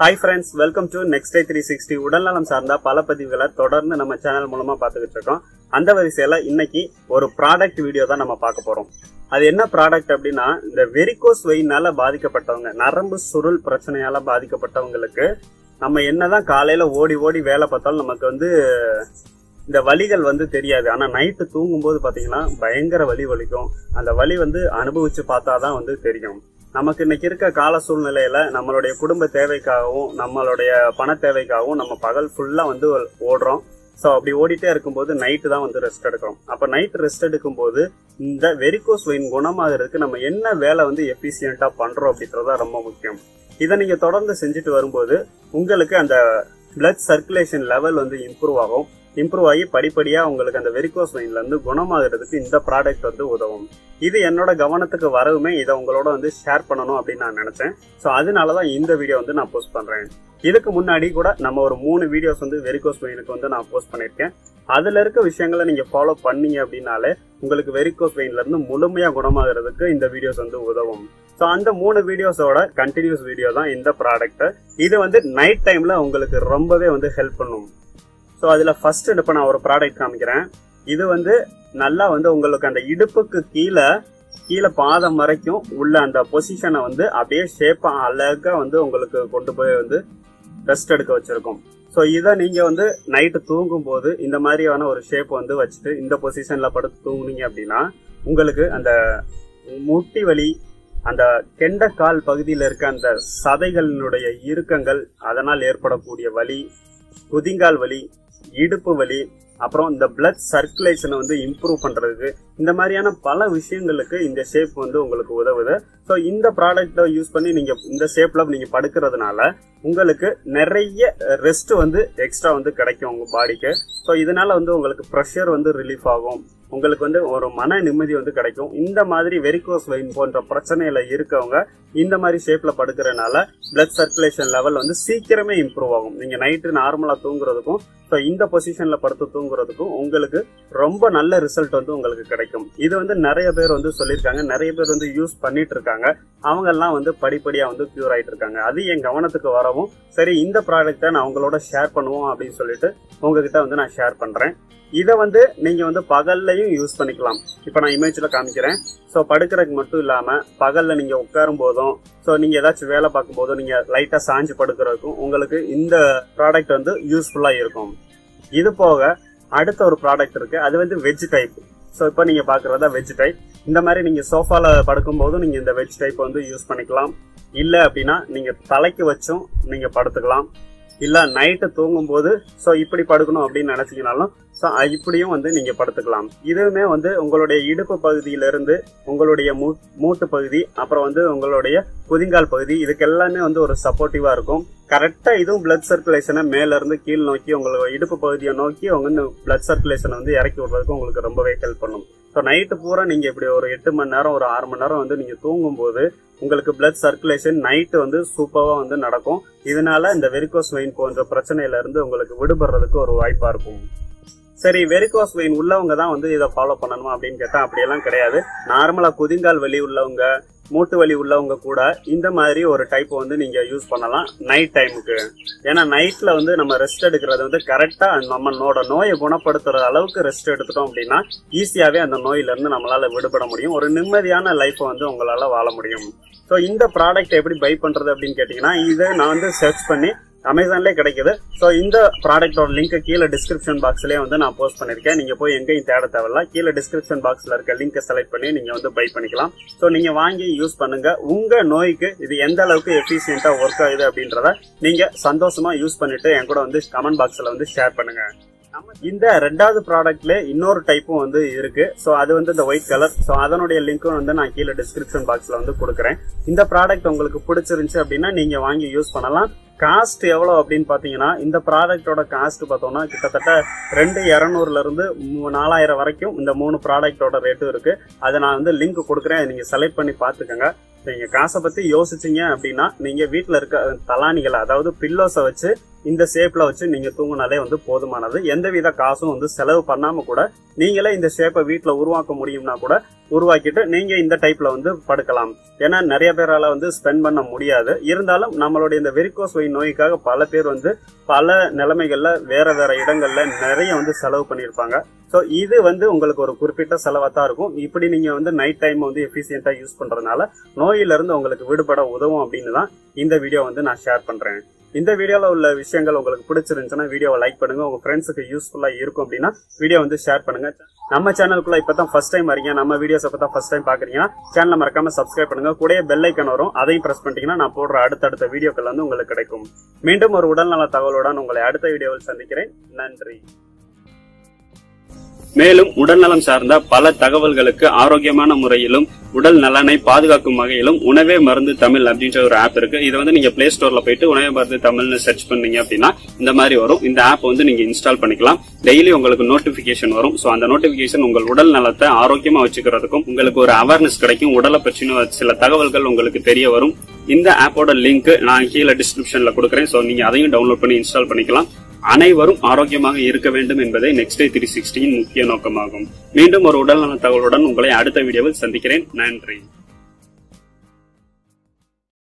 Hi friends welcome to next day three sixty உடல்நலம் சார்ந்த பல பதிவுகளை தொடர்ந்து நம்ம சேனல் மூலமா பார்த்துக்கிட்டு இருக்கோம். அந்த வரிசையில இன்னைக்கு ஒரு ப்ராடக்ட் வீடியோ தான் நம்ம பார்க்க போறோம். அது என்ன ப்ராடக்ட் அப்படின்னா இந்த வெரிகோஸ் வெயினால பாதிக்கப்பட்டவங்க நரம்பு சுருள் பிரச்சனையால பாதிக்கப்பட்டவங்களுக்கு நம்ம என்னதான் காலையில ஓடி ஓடி வேலை பார்த்தாலும் நமக்கு வந்து இந்த வலிகள் வந்து தெரியாது. ஆனா நைட்டு தூங்கும்போது பாத்தீங்கன்னா பயங்கர வலி வலிக்கும். அந்த வலி வந்து அனுபவிச்சு பார்த்தாதான் வந்து தெரியும். நமக்கு இன்னைக்கு இருக்க கால சூழ்நிலையில நம்மளுடைய குடும்ப தேவைக்காகவும் நம்மளுடைய பண தேவைக்காகவும் நம்ம பகல் ஃபுல்லா வந்து ஓடுறோம். ஸோ அப்படி ஓடிட்டே இருக்கும்போது நைட்டு தான் வந்து ரெஸ்ட் எடுக்கிறோம். அப்போ நைட் ரெஸ்ட் எடுக்கும்போது இந்த வெரிகோஸ் வெயின் குணமாகிறதுக்கு நம்ம என்ன வேலை வந்து எஃபிசியண்டா பண்றோம் அப்படின்றதா ரொம்ப முக்கியம். இதை நீங்க தொடர்ந்து செஞ்சுட்டு வரும்போது உங்களுக்கு அந்த பிளட் சர்க்குலேஷன் லெவல் வந்து இம்ப்ரூவ் ஆகும். இம்ப்ரூவ் ஆகி படிப்படியாக உங்களுக்கு அந்த வெரிகோஸ் வெயின்ல குணமாகிறதுக்கு இந்த ப்ராடக்ட் வந்து உதவும். இது என்னோட கவனத்துக்கு வரவுமே இதை உங்களோட வந்து ஷேர் பண்ணணும் அப்படின்னு நான் நினச்சேன். ஸோ அதனால தான் இந்த வீடியோ வந்து நான் போஸ்ட் பண்ணுறேன் இதுக்கு முன்னாடி கூட நம்ம ஒரு மூணு வீடியோஸ் வந்து வெரிகோஸ் வெயினுக்கு வந்து நான் போஸ்ட் பண்ணியிருக்கேன். அதுல இருக்க விஷயங்களை நீங்க ஃபாலோ பண்ணீங்க அப்படின்னாலே உங்களுக்கு வெரிகோஸ் வெயின்ல இருந்து முழுமையா குணமாகிறதுக்கு இந்த வீடியோஸ் வந்து உதவும். ஸோ அந்த மூணு வீடியோஸோட கண்டினியூஸ் வீடியோ தான் இந்த ப்ராடக்ட் இது வந்து நைட் டைம்ல உங்களுக்கு ரொம்பவே வந்து ஹெல்ப் பண்ணும். ஸோ அதில் ஃபர்ஸ்ட் இப்போ நான் ஒரு ப்ராடக்ட் காமிக்கிறேன். இது வந்து நல்லா வந்து உங்களுக்கு அந்த இடுப்புக்கு கீழே கீழே பாதம் வரைக்கும் உள்ள அந்த பொசிஷனை வந்து அப்படியே ஷேப்பாக அழகாக வந்து உங்களுக்கு கொண்டு போய் வந்து ரெஸ்ட் எடுக்க வச்சுருக்கோம். ஸோ இதை நீங்கள் வந்து நைட்டு தூங்கும் போது இந்த மாதிரியான ஒரு ஷேப் வந்து வச்சுட்டு இந்த பொசிஷனில் படுத்து தூங்குனீங்க அப்படின்னா உங்களுக்கு அந்த முட்டி வலி அந்த கெண்டக்கால் பகுதியில் இருக்க அந்த சதைகளினுடைய இறுக்கங்கள் அதனால் ஏற்படக்கூடிய வலி குதிங்கால் வலி இடுப்பு வலி அப்புறம் இந்த பிளட் சர்க்குலேஷனை வந்து இம்ப்ரூவ் பண்றதுக்கு இந்த மாதிரியான பல விஷயங்களுக்கு இந்த ஷேப் வந்து உங்களுக்கு உதவுது. ஸோ இந்த ப்ராடக்ட்டை யூஸ் பண்ணி நீங்க இந்த ஷேப்ல நீங்க படுக்கிறதுனால உங்களுக்கு நிறைய ரெஸ்ட் வந்து எக்ஸ்ட்ரா வந்து கிடைக்கும் உங்க பாடிக்கு ஸோ இதனால வந்து உங்களுக்கு ப்ரெஷர் வந்து ரிலீஃப் ஆகும். உங்களுக்கு வந்து ஒரு மன நிம்மதி வந்து கிடைக்கும். இந்த மாதிரி வெரிகோஸ் வெயின் போன்ற பிரச்சனையில இருக்கவங்க இந்த மாதிரி ஷேப்ல படுக்கிறதுனால பிளட் சர்க்குலேஷன் லெவல் வந்து சீக்கிரமே இம்ப்ரூவ் ஆகும். நீங்க நைட்டு நார்மலா தூங்குறதுக்கும் ஸோ இந்த பொசிஷன்ல படுத்து தூங்குறதுக்கும் உங்களுக்கு ரொம்ப நல்ல ரிசல்ட் வந்து உங்களுக்கு கிடைக்கும். இது வந்து நிறைய பேர் வந்து சொல்லியிருக்காங்க. நிறைய பேர் வந்து யூஸ் பண்ணிட்டு இருக்காங்க. அவங்க எல்லாம் வந்து படிப்படியா வந்து கியூர் ஆயிட்டு இருக்காங்க. அது என் கவனத்துக்கு வரவும் சரி இந்த ப்ராடக்ட்டை நான் அவங்களோட ஷேர் பண்ணுவோம் அப்படின்னு சொல்லிட்டு உங்ககிட்ட வந்து நான் ஷேர் பண்றேன். இதை வந்து நீங்க வந்து பகல்லையும் யூஸ் பண்ணிக்கலாம். இப்போ நான் இமேஜ்ல காமிக்கிறேன். ஸோ படுக்கிறதுக்கு மட்டும் இல்லாம பகல்ல நீங்க உட்காரும் போதும் ஸோ நீங்க ஏதாச்சும் வேலை பார்க்கும் போதும் நீங்க லைட்டா சாஞ்சு படுக்கிறதுக்கும் உங்களுக்கு இந்த ப்ராடக்ட் வந்து யூஸ்ஃபுல்லா இருக்கும். இது போக அடுத்த ஒரு ப்ராடக்ட் இருக்கு. அது வந்து வெஜ் டைப் ஸோ இப்போ நீங்கள் பார்க்குறதா வெஜ் டைப் இந்த மாதிரி நீங்கள் சோஃபாவில் படுக்கும் போதும் நீங்கள் இந்த வெஜ் டைப் வந்து யூஸ் பண்ணிக்கலாம். இல்லை அப்படின்னா நீங்கள் தலைக்கு வச்சும் நீங்கள் படுத்துக்கலாம். இல்ல நைட்டு தூங்கும் போது ஸோ இப்படி படுக்கணும் அப்படின்னு நினைச்சீங்கனாலும் ஸோ இப்படியும் வந்து நீங்க படுத்துக்கலாம். இதுவுமே வந்து உங்களுடைய இடுப்பு பகுதியிலிருந்து உங்களுடைய மூ மூட்டு பகுதி அப்புறம் வந்து உங்களுடைய குதிங்கால் பகுதி இதுக்கு எல்லாமே வந்து ஒரு சப்போர்ட்டிவா இருக்கும். கரெக்டா இதுவும் பிளட் சர்க்குலேஷனை மேல இருந்து கீழ் நோக்கி உங்களோட இடுப்பு பகுதியை நோக்கி உங்க பிளட் சர்க்குலேஷனை வந்து இறக்கி விடுறதுக்கு உங்களுக்கு ரொம்பவே ஹெல்ப் பண்ணும். ஸோ நைட்டு பூரா நீங்க இப்படி ஒரு எட்டு மணி நேரம் ஒரு ஆறு மணி நேரம் வந்து நீங்க தூங்கும் போது உங்களுக்கு பிளட் சர்க்குலேஷன் நைட்டு வந்து சூப்பராக வந்து நடக்கும். இதனால இந்த வெரிகோஸ் வெயின் போன்ற பிரச்சனையில இருந்து உங்களுக்கு விடுபடுறதுக்கு ஒரு வாய்ப்பா இருக்கும். சரி வெரிகோஸ் வெயின் உள்ளவங்க தான் வந்து இதை ஃபாலோ பண்ணணுமா அப்படின்னு கேட்டா அப்படியெல்லாம் கிடையாது. நார்மலா குதிங்கால் வலி உள்ளவங்க மூட்டு வலி உள்ளவங்க கூட இந்த மாதிரி ஒரு டைப் வந்து நீங்க யூஸ் பண்ணலாம் நைட் டைமுக்கு ஏன்னா நைட்ல வந்து நம்ம ரெஸ்ட் எடுக்கிறது வந்து கரெக்டா நம்மளோட நோயை குணப்படுத்துற அளவுக்கு ரெஸ்ட் எடுத்துட்டோம் அப்படின்னா ஈஸியாவே அந்த நோயில இருந்து நம்மளால விடுபட முடியும். ஒரு நிம்மதியான லைஃப்பை வந்து உங்களால வாழ முடியும். ஸோ இந்த ப்ராடக்ட் எப்படி பை பண்றது அப்படின்னு கேட்டீங்கன்னா இதை நான் வந்து சர்ச் பண்ணி அமேசான்லேயே கிடைக்குது. ஸோ இந்த ப்ராடக்டோட லிங்க் கீழே டிஸ்கிரிப்ஷன் பாக்ஸ்லேயே வந்து நான் போஸ்ட் பண்ணியிருக்கேன். நீங்கள் போய் எங்கேயும் தேட தேவையில்ல. கீழே டிஸ்கிரிப்ஷன் பாக்ஸில் இருக்க லிங்கை செலக்ட் பண்ணி நீங்கள் வந்து பை பண்ணிக்கலாம். ஸோ நீங்கள் வாங்கி யூஸ் பண்ணுங்கள் உங்கள் நோய்க்கு இது எந்த அளவுக்கு எஃபிஷியண்ட்டாக ஒர்க் ஆகுது அப்படின்றத நீங்கள் சந்தோஷமாக யூஸ் பண்ணிட்டு என் கூட வந்து கமெண்ட் பாக்ஸில் வந்து ஷேர் பண்ணுங்க. இந்த ரெண்டாவது ப்ராடக்ட்ல இன்னொரு டைப்பும் வந்து இருக்கு. ஸோ அது வந்து இந்த ஒயிட் கலர் ஸோ அதனுடைய லிங்க்கும் வந்து நான் கீழே டிஸ்கிரிப்ஷன் பாக்ஸ்ல வந்து கொடுக்குறேன். இந்த ப்ராடக்ட் உங்களுக்கு பிடிச்சிருந்துச்சு அப்படின்னா நீங்க வாங்கி யூஸ் பண்ணலாம். காஸ்ட் எவ்வளோ அப்படின்னு பார்த்தீங்கன்னா இந்த ப்ராடக்டோட காஸ்ட் பார்த்தோம்னா கிட்டத்தட்ட ரெண்டு இரநூறுலேருந்து நாலாயிரம் வரைக்கும் இந்த மூணு ப்ராடக்டோட ரேட்டும் இருக்குது அதை நான் வந்து லிங்க் கொடுக்குறேன். நீங்கள் செலக்ட் பண்ணி பார்த்துக்கோங்க. நீங்க காசை பத்தி யோசிச்சீங்க அப்படின்னா நீங்க வீட்டில் இருக்க தலானிகளை அதாவது பில்லோஸை வச்சு இந்த ஷேப்ல வச்சு நீங்க தூங்கினாலே வந்து போதுமானது. எந்தவித காசும் வந்து செலவு பண்ணாம கூட நீங்களே இந்த ஷேப்பை வீட்டுல உருவாக்க முடியும்னா கூட உருவாக்கிட்டு நீங்க இந்த டைப்ல வந்து படுக்கலாம். ஏன்னா நிறைய பேரால வந்து ஸ்பெண்ட் பண்ண முடியாது. இருந்தாலும் நம்மளுடைய இந்த வெரிகோஸ் வை நோய்க்காக பல பேர் வந்து பல நிலைமைகள்ல வேற வேற இடங்கள்ல நிறைய வந்து செலவு பண்ணியிருப்பாங்க. ஸோ இது வந்து உங்களுக்கு ஒரு குறிப்பிட்ட செலவாக தான் இருக்கும். இப்படி நீங்கள் வந்து நைட் டைம் வந்து எஃபிஷியண்டா யூஸ் பண்றதுனால நோயில இருந்து உங்களுக்கு விடுபட உதவும் அப்படின்னு தான் இந்த வீடியோ வந்து நான் ஷேர் பண்றேன். இந்த வீடியோல உள்ள விஷயங்கள் உங்களுக்கு பிடிச்சிருந்துச்சுன்னா வீடியோவை லைக் பண்ணுங்க. உங்க ஃப்ரெண்ட்ஸுக்கு யூஸ்ஃபுல்லா இருக்கும் அப்படின்னா வீடியோ வந்து ஷேர் பண்ணுங்க. நம்ம சேனலுக்குள்ள இப்போ தான் ஃபர்ஸ்ட் டைம் வரீங்க. நம்ம வீடியோஸ் இப்பதான் ஃபர்ஸ்ட் டைம் பாக்குறீங்கன்னா சேனலை மறக்காம சப்ஸ்கிரைப் பண்ணுங்க. கூட பெல் ஐக்கன் வரும். அதையும் பிரஸ் பண்ணிட்டீங்கன்னா நான் போடுற அடுத்தடுத்த வீடியோக்கள் வந்து உங்களுக்கு கிடைக்கும். மீண்டும் ஒரு உடல்நல தகவலுடன் உங்களை அடுத்த வீடியோவில் சந்திக்கிறேன். நன்றி. மேலும் உடல்நலம் சார்ந்த பல தகவல்களுக்கு ஆரோக்கியமான முறையிலும் உடல் நலனை பாதுகாக்கும் வகையிலும் உணவே மருந்து தமிழ் அப்படின்ற ஒரு ஆப் இருக்கு. இதை வந்து நீங்க பிளே ஸ்டோர்ல போயிட்டு உணவே மருந்து தமிழ்னு சர்ச் பண்ணீங்க அப்படின்னா இந்த மாதிரி வரும். இந்த ஆப் வந்து நீங்க இன்ஸ்டால் பண்ணிக்கலாம். டெய்லி உங்களுக்கு நோட்டிபிகேஷன் வரும். சோ அந்த நோட்டிபிகேஷன் உங்கள் உடல் நலத்தை ஆரோக்கியமா வச்சுக்கிறதுக்கும் உங்களுக்கு ஒரு அவேர்னஸ் கிடைக்கும். உடலை பற்றின சில தகவல்கள் உங்களுக்கு தெரிய வரும். இந்த ஆப்போட லிங்க் நான் கீழே டிஸ்கிரிப்ஷன்ல கொடுக்குறேன். சோ நீங்க அதையும் டவுன்லோட் பண்ணி இன்ஸ்டால் பண்ணிக்கலாம். அனைவரும் ஆரோக்கியமாக இருக்க வேண்டும் என்பதே நெக்ஸ்ட் டே த்ரீ சிக்ஸ்டியின் முக்கிய நோக்கமாகும். மீண்டும் ஒரு உடல்நல தகவலுடன் உங்களை அடுத்த வீடியோவில் சந்திக்கிறேன். நன்றி.